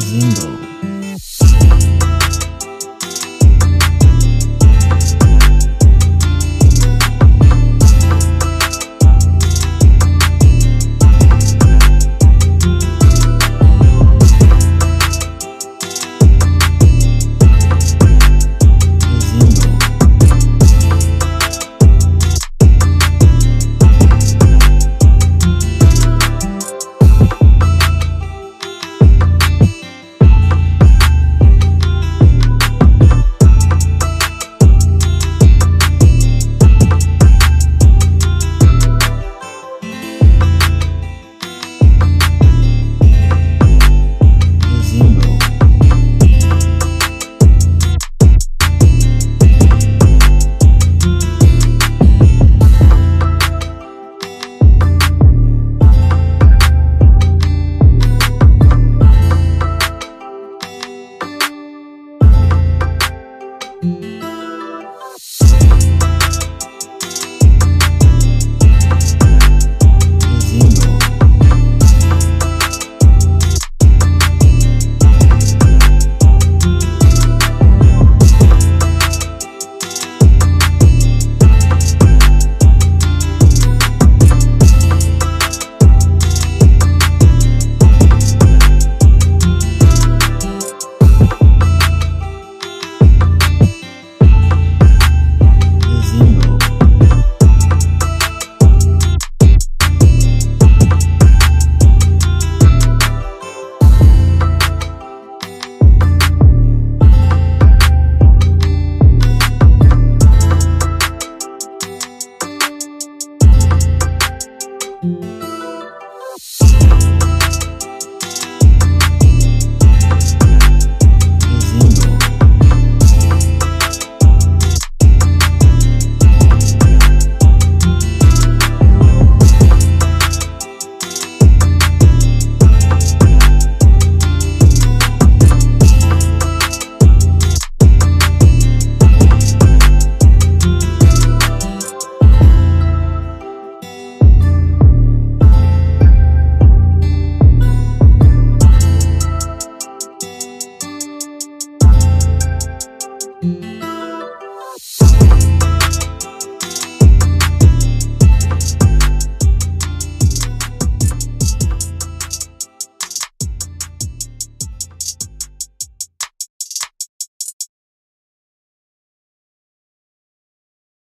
Zimbo. Thank